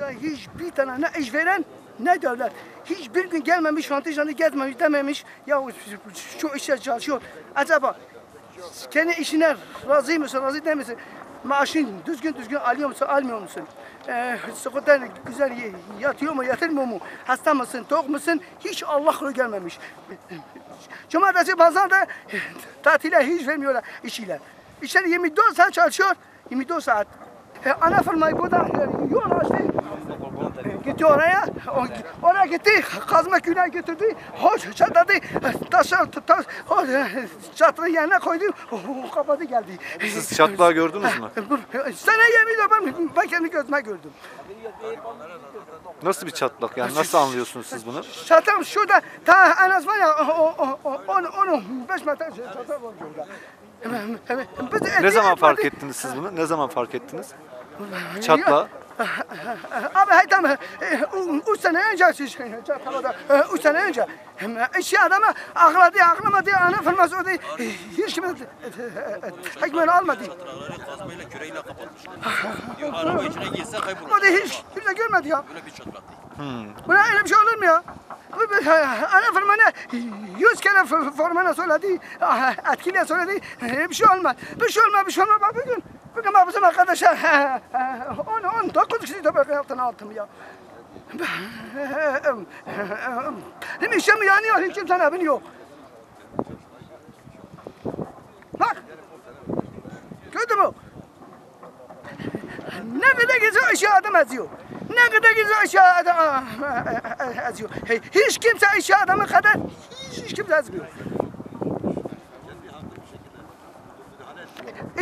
da hiçbir tane ne işveren ne devlet. Hiçbir gün gelmemiş, şantijanı gezmemiş dememiş. Ya şu işe çalışıyor. Acaba kendi işine razı mısın, razı değil misin? Maaşın düzgün düzgün alıyor musun, almıyor musun? Ee, sıkıntı güzel yatıyor mu, yatırmıyor mu? Hasta mısın, tok musun? Hiç Allah kulu gelmemiş. Cumartesi, pazar da tatile hiç vermiyorlar işçiler. İşler 24 saat çalışıyor, 24 saat. E, ana firmayı burada e, yol açtı. Gitti oraya, oraya gitti, kazma güne getirdi, hoş çatladı, taşı, taş, hoş, çatını yerine koydu, kapadı geldi. Siz çatlağı gördünüz mü? Sana yemin ediyorum ben, kendi gözüme gördüm. Nasıl bir çatlak yani nasıl anlıyorsunuz siz bunu? Çatam şurada, ta en az var ya, o, o, o, on, on, beş metre çatam var şurada. Biz Ne zaman fark ettiniz siz bunu? Ne zaman fark ettiniz? Çatlağı. Abi hey tamam, üç sene önce, siz- çatamada, üç sene önce, işi adamı akladı, aklamadı, ana firması ödedi, hiç kimi hekmeni almadı. Çatıraları kazmayla küreyle kapatmışlar. Araba içine girse kaybolur. Ama de hiç kimse görmedi ya. Böyle bir çatlak. Buna öyle bir şey olur mu ya? Ana firmana yüz kere f- formana söyledi, ah, etkiliye söyledi, bir şey olmaz. Bir şey olmaz, bir şey olmaz. Bak bugün, bugün bak bizim arkadaşlar, on, on dokuz kişi toprak altına attım ya. Mi işim yanıyor, hiç kimsenin haberi yok. Bak, gördün mü? Ne kadar güzel işe adam eziyor. Ne kadar güzel işe adam eziyor. Hiç kimse işe adamı kadar hiç, hiç kimse ezmiyor.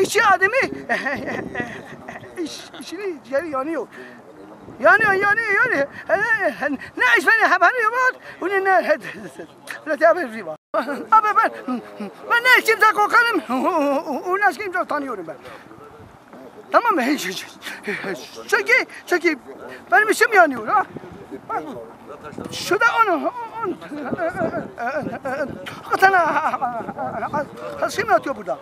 İşçi adamı iş, işini yeri yanıyor. Yanıyor, yanıyor, yanıyor. Ne iş beni haberi var, onun ne ne haberi var. Abi ben, ben ne kimse korkarım, onu kimse tanıyorum ben. Tamam mı? Çünkü, çünkü benim işim yanıyor ha. Bak, Şurada onu, on, kaç tane hasim yatıyor burada.